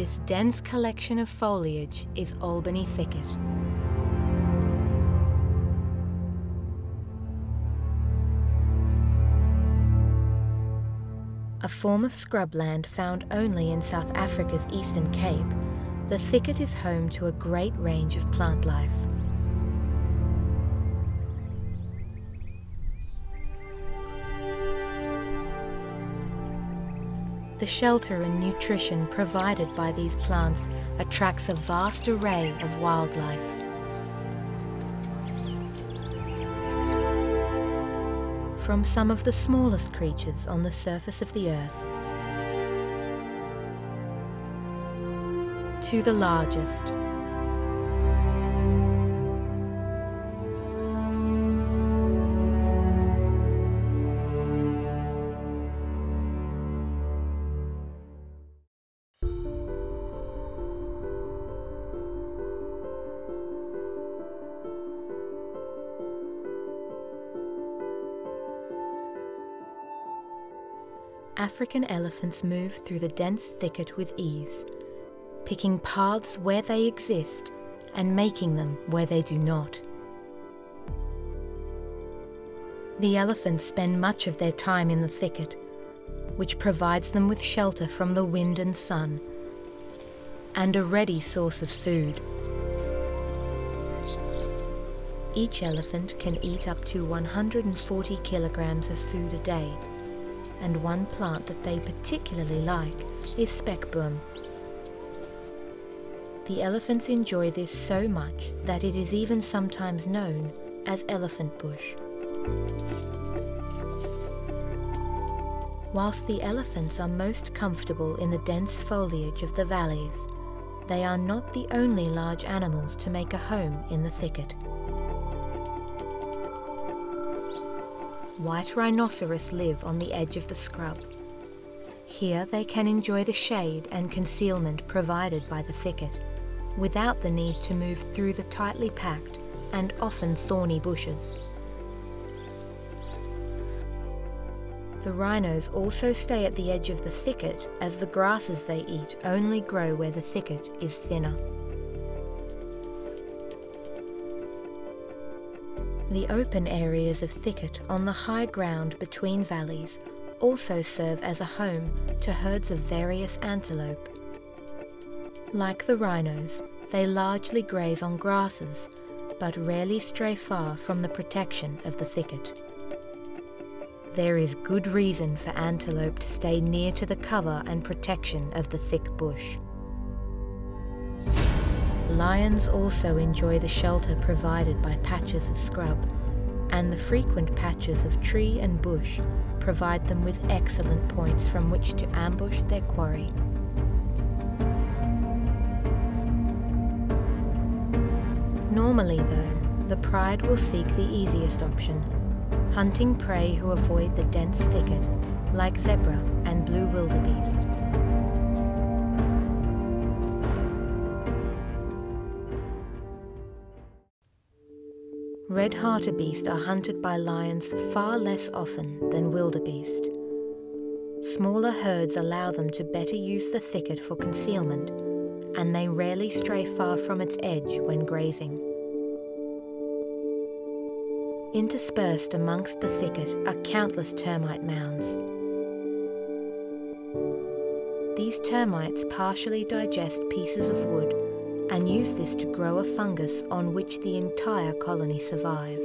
This dense collection of foliage is Albany Thicket. A form of scrubland found only in South Africa's Eastern Cape, the thicket is home to a great range of plant life. The shelter and nutrition provided by these plants attracts a vast array of wildlife. From some of the smallest creatures on the surface of the earth to the largest. African elephants move through the dense thicket with ease, picking paths where they exist and making them where they do not. The elephants spend much of their time in the thicket, which provides them with shelter from the wind and sun, and a ready source of food. Each elephant can eat up to 140 kilograms of food a day and one plant that they particularly like is speckboom. The elephants enjoy this so much that it is even sometimes known as elephant bush. Whilst the elephants are most comfortable in the dense foliage of the valleys, they are not the only large animals to make a home in the thicket. White rhinoceros live on the edge of the scrub. Here they can enjoy the shade and concealment provided by the thicket, without the need to move through the tightly packed and often thorny bushes. The rhinos also stay at the edge of the thicket as the grasses they eat only grow where the thicket is thinner. The open areas of thicket on the high ground between valleys also serve as a home to herds of various antelope. Like the rhinos, they largely graze on grasses, but rarely stray far from the protection of the thicket. There is good reason for antelope to stay near to the cover and protection of the thick bush. Lions also enjoy the shelter provided by patches of scrub, and the frequent patches of tree and bush provide them with excellent points from which to ambush their quarry. Normally though, the pride will seek the easiest option, hunting prey who avoid the dense thicket, like zebra and blue wildebeest. Red hartebeest are hunted by lions far less often than wildebeest. Smaller herds allow them to better use the thicket for concealment, and they rarely stray far from its edge when grazing. Interspersed amongst the thicket are countless termite mounds. These termites partially digest pieces of wood and use this to grow a fungus on which the entire colony survive.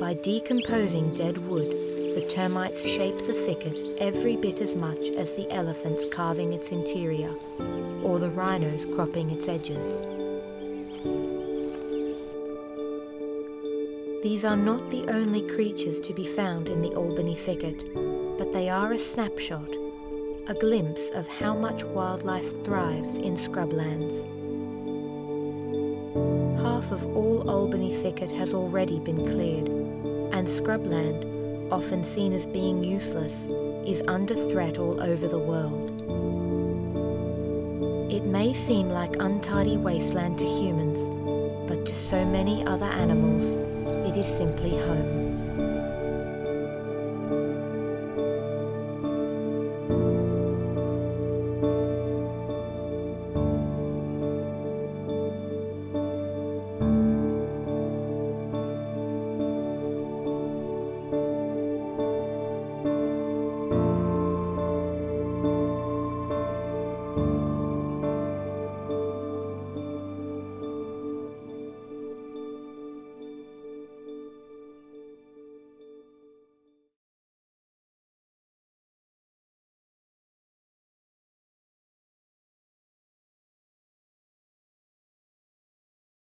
By decomposing dead wood, the termites shape the thicket every bit as much as the elephants carving its interior, or the rhinos cropping its edges. These are not the only creatures to be found in the Albany thicket, but they are a snapshot a glimpse of how much wildlife thrives in scrublands. Half of all Albany thicket has already been cleared, and scrubland, often seen as being useless, is under threat all over the world. It may seem like untidy wasteland to humans, but to so many other animals, it is simply home.